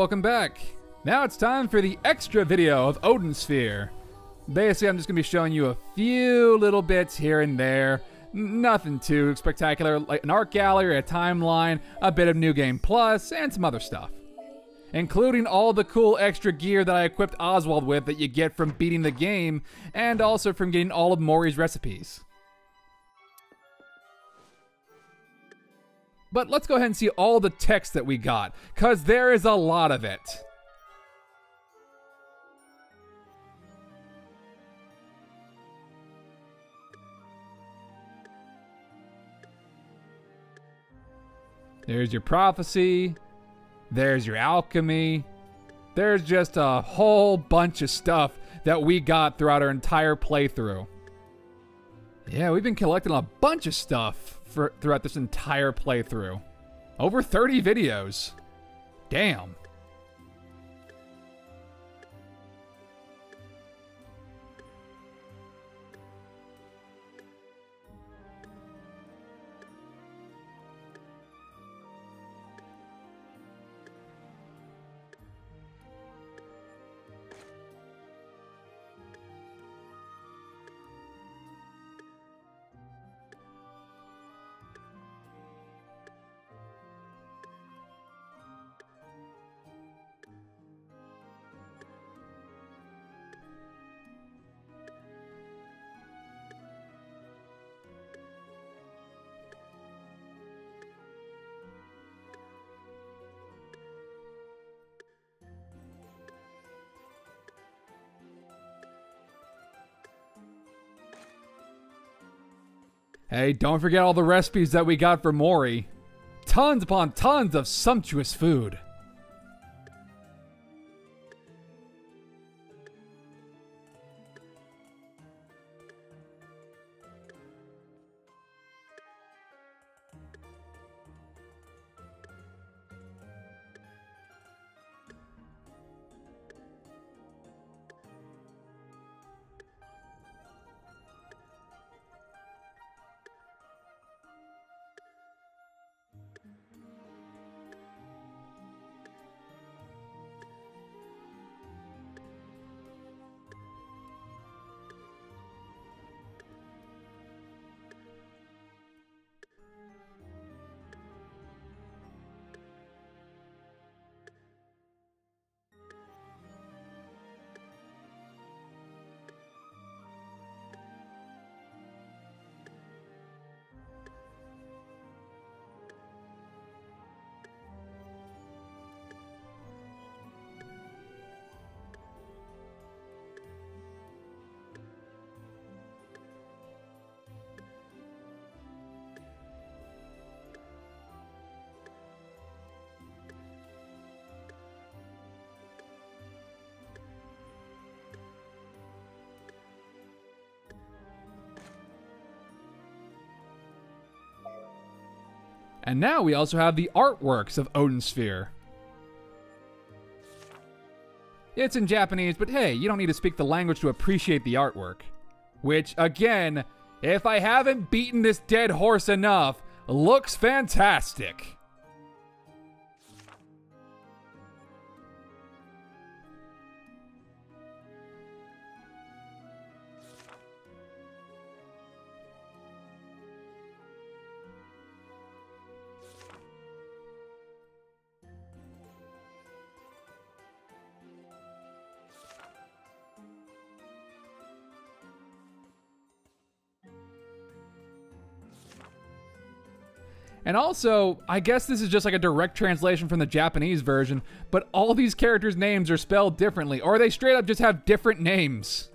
welcome back. Now it's time for the extra video of Odin Sphere. Basically, I'm just going to be showing you a few little bits here and there. Nothing too spectacular, like an art gallery, a timeline, a bit of New Game Plus, and some other stuff. Including all the cool extra gear that I equipped Oswald with that you get from beating the game, and also from getting all of Mori's recipes. But let's go ahead and see all the text that we got, because there is a lot of it. There's your prophecy. There's your alchemy. There's just a whole bunch of stuff that we got throughout our entire playthrough. Yeah, we've been collecting a bunch of stuff for throughout this entire playthrough. Over 30 videos. Damn. Hey, don't forget all the recipes that we got for Mori. Tons upon tons of sumptuous food. And now we also have the artworks of Odin Sphere. It's in Japanese, but hey, you don't need to speak the language to appreciate the artwork. Which, again, if I haven't beaten this dead horse enough, looks fantastic. And also, I guess this is just like a direct translation from the Japanese version, but all these characters' names are spelled differently, or they straight up just have different names.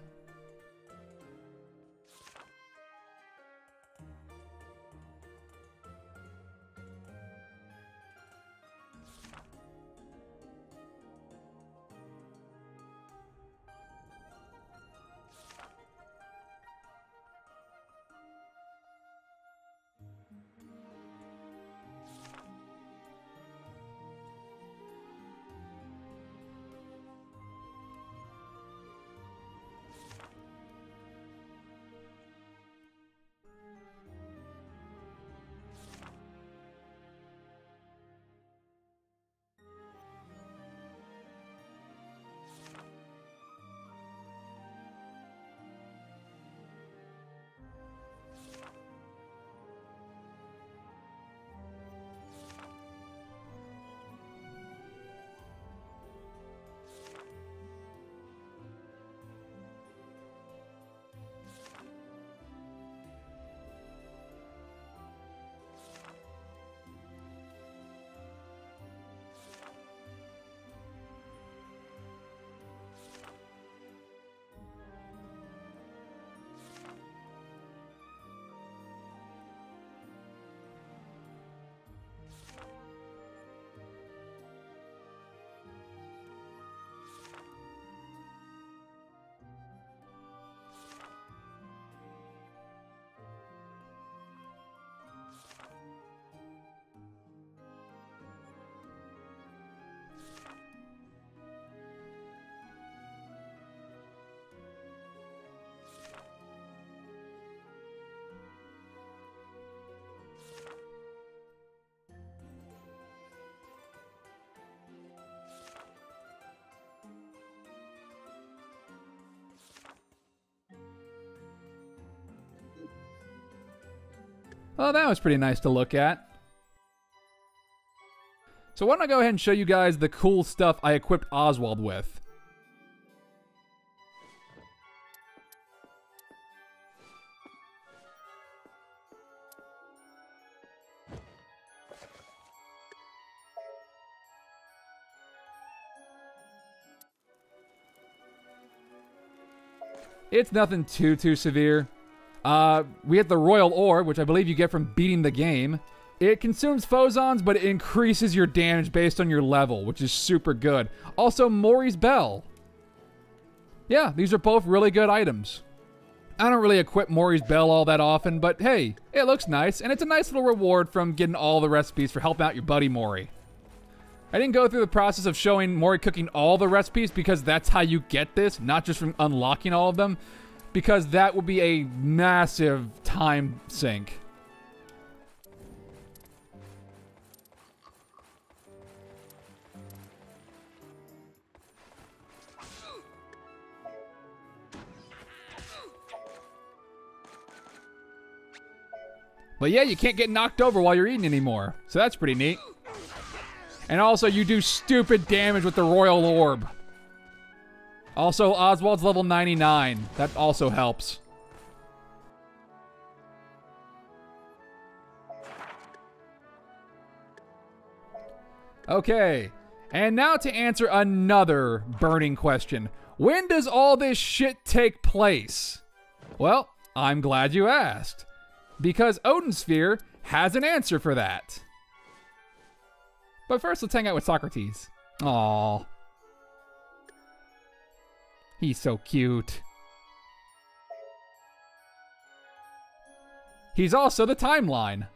Oh, that was pretty nice to look at. So why don't I go ahead and show you guys the cool stuff I equipped Oswald with. It's nothing too, too severe. Uh, we get the Royal Orb, which I believe you get from beating the game. It consumes phozons, but it increases your damage based on your level, which is super good. Also, Mori's Bell. Yeah, these are both really good items. I don't really equip Mori's Bell all that often, but hey, it looks nice, and it's a nice little reward from getting all the recipes for helping out your buddy Mori. I didn't go through the process of showing Mori cooking all the recipes because that's how you get this, not just from unlocking all of them, because that would be a massive time sink. But yeah, you can't get knocked over while you're eating anymore. So that's pretty neat. And also, you do stupid damage with the Royal Orb. Also, Oswald's level 99. That also helps. Okay, and now to answer another burning question. When does all this shit take place? Well, I'm glad you asked. Because Odin Sphere has an answer for that. But first, let's hang out with Socrates. Aww. He's so cute. He's also the timeline.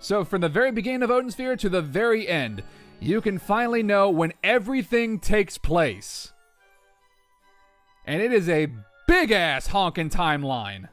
So, from the very beginning of Odin Sphere to the very end, you can finally know when everything takes place. And it is a big ass honking timeline.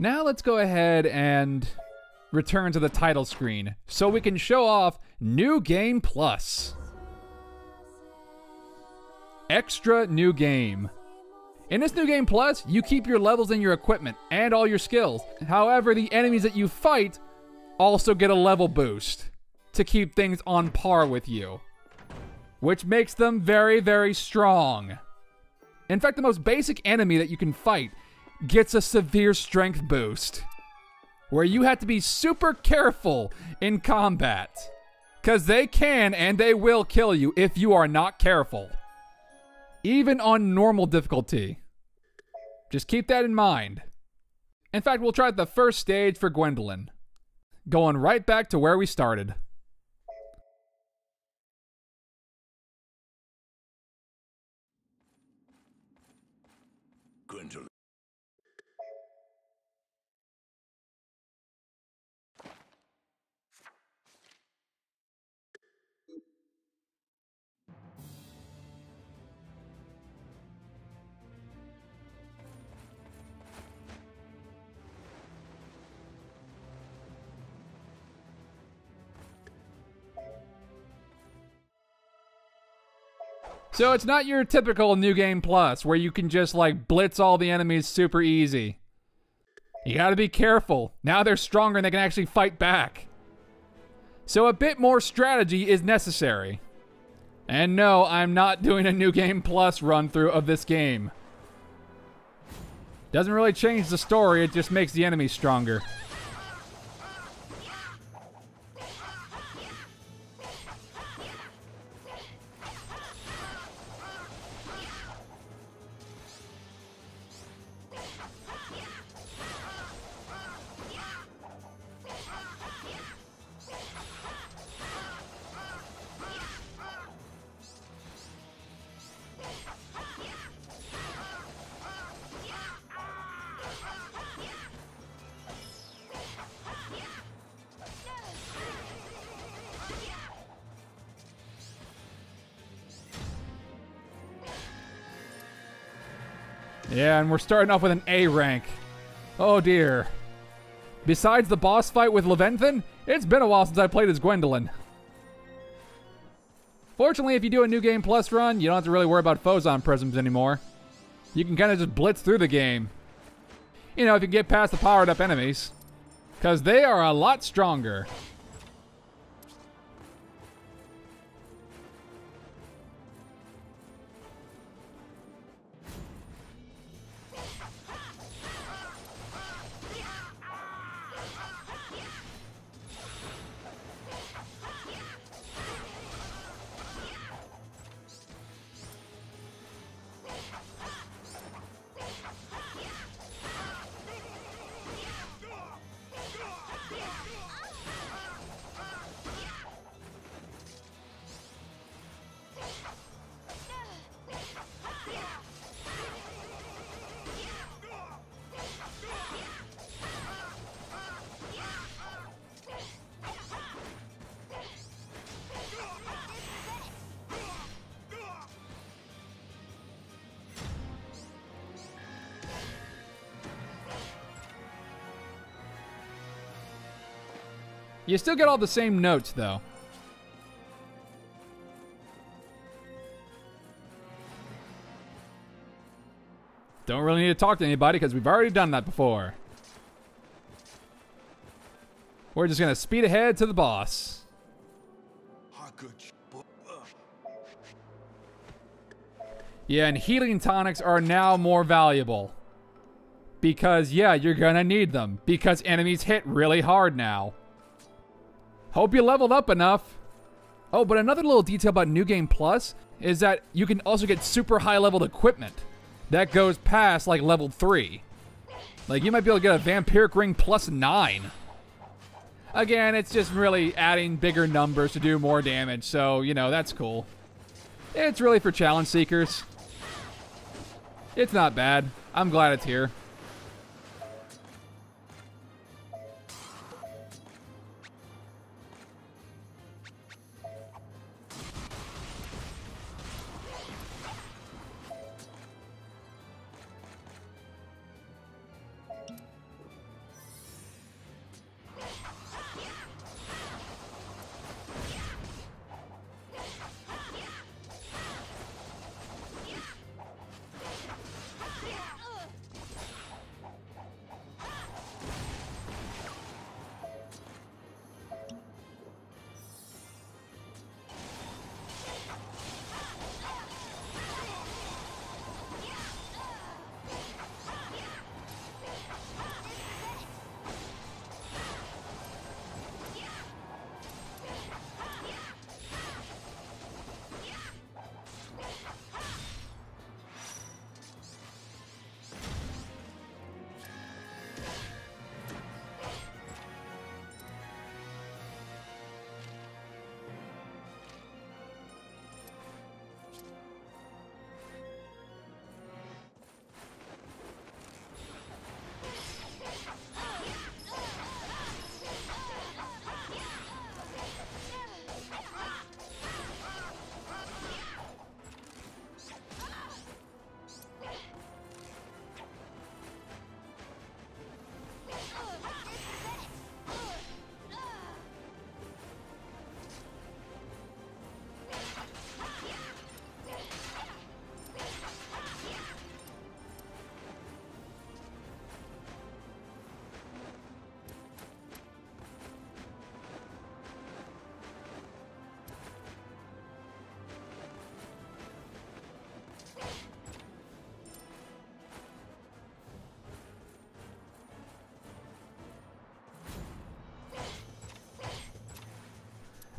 Now let's go ahead and return to the title screen so we can show off New Game Plus. Extra New Game. In this New Game Plus, you keep your levels and your equipment and all your skills. However, the enemies that you fight also get a level boost to keep things on par with you, which makes them very, very strong. In fact, the most basic enemy that you can fight gets a severe strength boost, where you have to be super careful in combat. Because they can and they will kill you if you are not careful. Even on normal difficulty. Just keep that in mind. In fact, we'll try the first stage for Gwendolyn. Going right back to where we started. So it's not your typical New Game Plus where you can just like blitz all the enemies super easy. You gotta be careful. Now they're stronger and they can actually fight back. So a bit more strategy is necessary. And no, I'm not doing a New Game Plus run through of this game. Doesn't really change the story, it just makes the enemies stronger. Yeah, and we're starting off with an A rank. Oh dear. Besides the boss fight with Leventhan, it's been a while since I played as Gwendolyn. Fortunately, if you do a New Game Plus run, you don't have to really worry about Phozon prisms anymore. You can kind of just blitz through the game. You know, if you get past the powered up enemies. Because they are a lot stronger. You still get all the same notes, though. Don't really need to talk to anybody because we've already done that before. We're just going to speed ahead to the boss. Yeah, and healing tonics are now more valuable. Because, yeah, you're gonna need them. Because enemies hit really hard now. Hope you leveled up enough. Oh, but another little detail about New Game Plus is that you can also get super high leveled equipment that goes past like level 3. Like you might be able to get a Vampiric Ring plus 9. Again, it's just really adding bigger numbers to do more damage, so, you know, that's cool. It's really for challenge seekers. It's not bad. I'm glad it's here.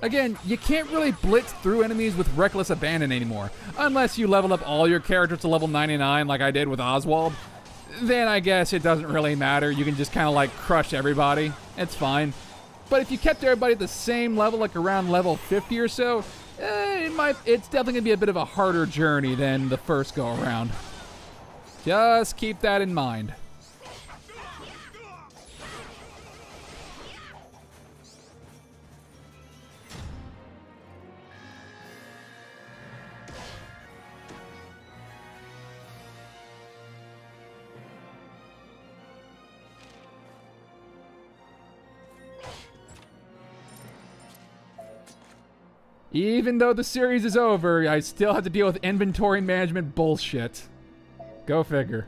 Again, you can't really blitz through enemies with reckless abandon anymore, unless you level up all your characters to level 99 like I did with Oswald. Then I guess it doesn't really matter. You can just kind of like crush everybody. It's fine. But if you kept everybody at the same level, like around level 50 or so, eh, it might, it's definitely to be a bit of a harder journey than the first go around. Just keep that in mind. Even though the series is over, I still have to deal with inventory management bullshit. Go figure.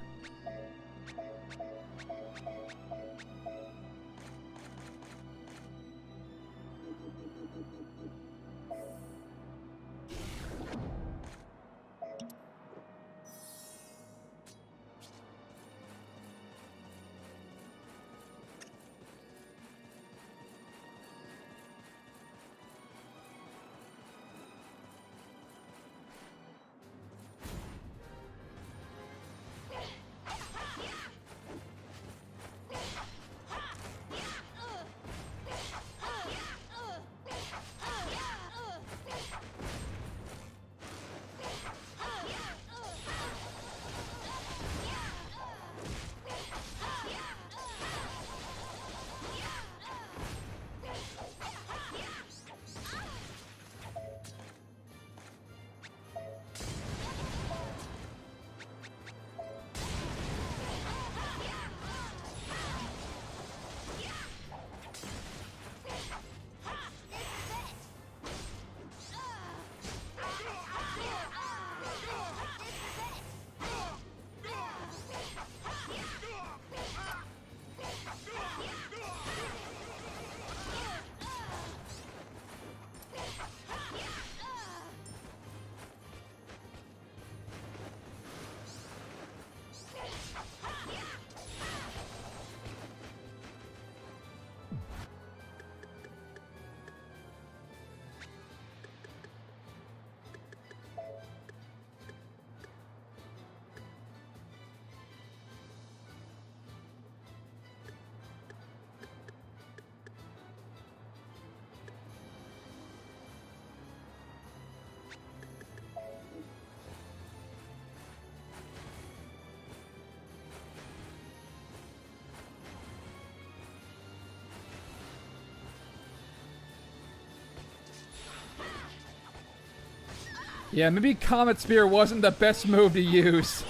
Yeah, maybe Comet Spear wasn't the best move to use.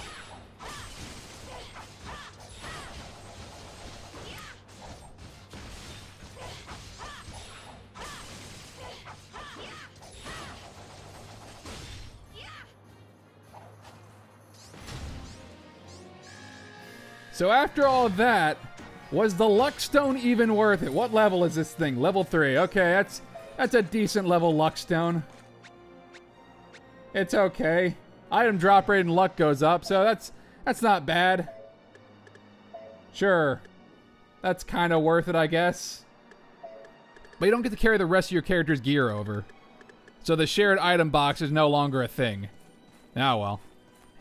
So after all that, was the Luck Stone even worth it? What level is this thing? Level 3. Okay, that's that's a decent level Luck Stone. It's okay. Item drop rate and luck goes up, so that's that's not bad. Sure. That's kind of worth it, I guess. But you don't get to carry the rest of your character's gear over. So the shared item box is no longer a thing. Ah, well.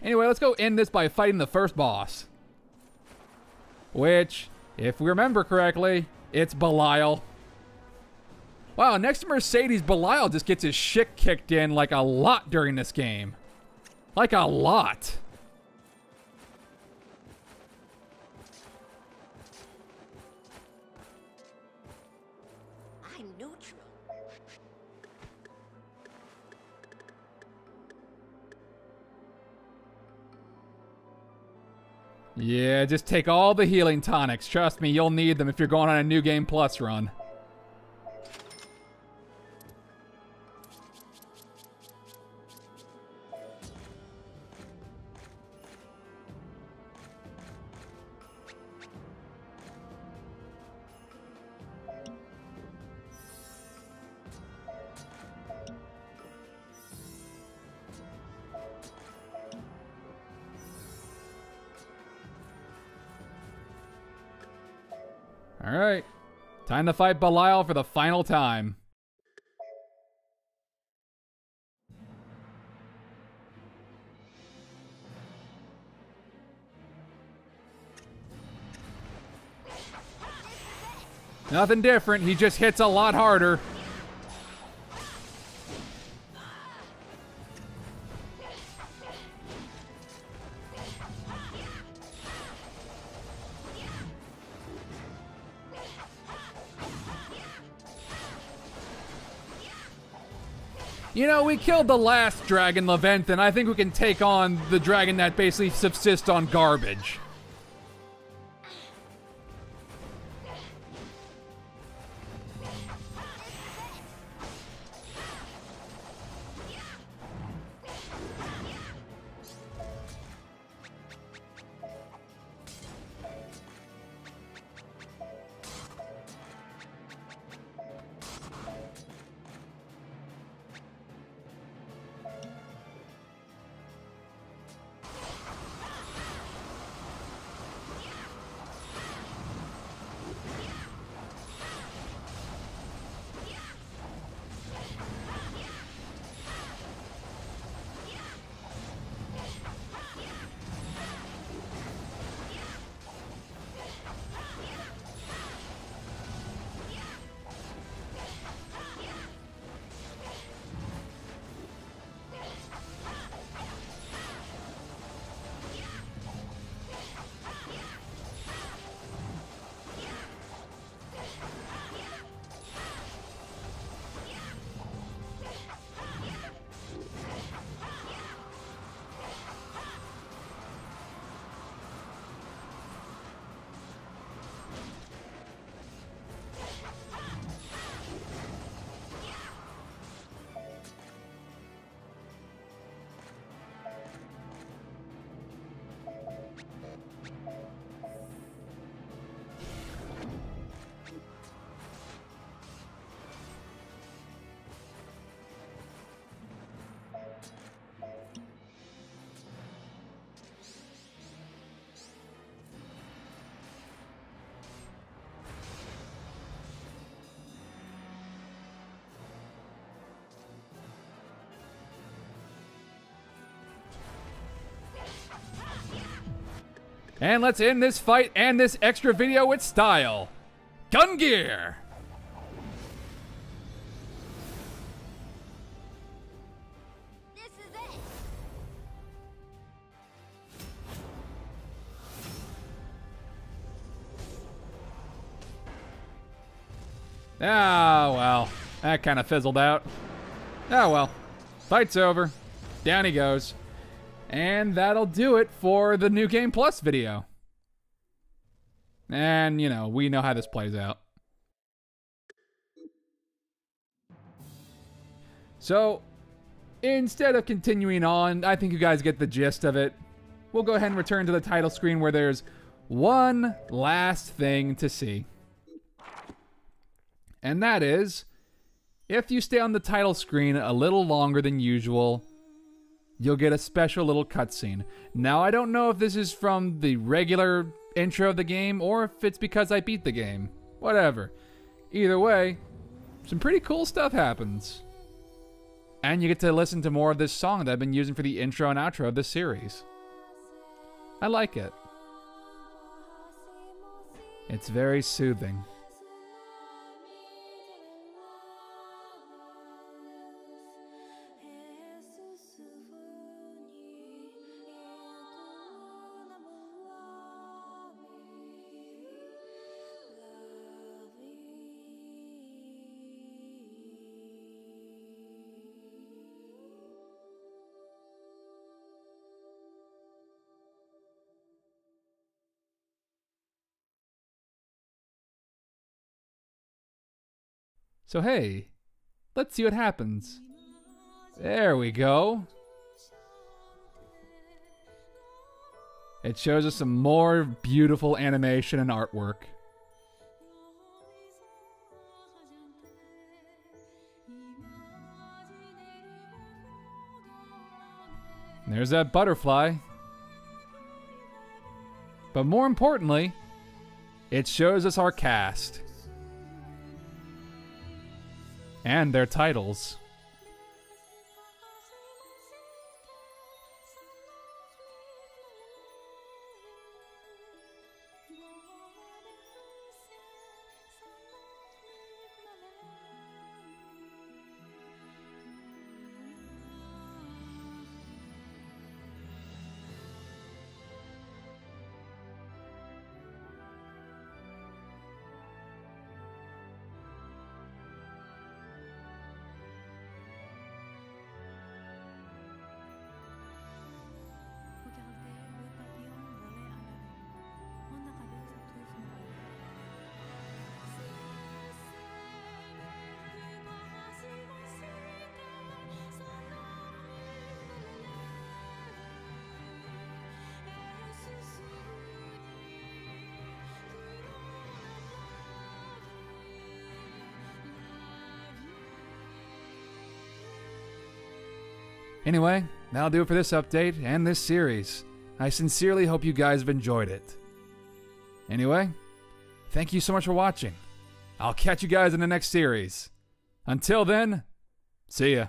Anyway, let's go end this by fighting the first boss. Which, if we remember correctly, it's Belial. Wow, next to Mercedes, Belial just gets his shit kicked in like a lot during this game. Like a lot. I'm neutral. Yeah, just take all the healing tonics. Trust me, you'll need them if you're going on a New Game Plus run. to fight Belial for the final time. Nothing different. He just hits a lot harder. You know, we killed the last dragon, Leventhan. I think we can take on the dragon that basically subsists on garbage. And let's end this fight and this extra video with style. Gungnir! gear! Ah, well. That kind of fizzled out. Oh, well. Fight's over. Down he goes. And that'll do it for the New Game Plus video. And, you know, we know how this plays out. So, instead of continuing on, I think you guys get the gist of it. We'll go ahead and return to the title screen where there's one last thing to see. And that is, if you stay on the title screen a little longer than usual, you'll get a special little cutscene. Now, I don't know if this is from the regular intro of the game or if it's because I beat the game. Whatever. Either way, some pretty cool stuff happens. And you get to listen to more of this song that I've been using for the intro and outro of this series. I like it. It's very soothing. So hey, let's see what happens. There we go. It shows us some more beautiful animation and artwork. There's that butterfly. But more importantly, it shows us our cast. And their titles. Anyway, that'll do it for this update and this series. I sincerely hope you guys have enjoyed it. Anyway, thank you so much for watching. I'll catch you guys in the next series. Until then, see ya.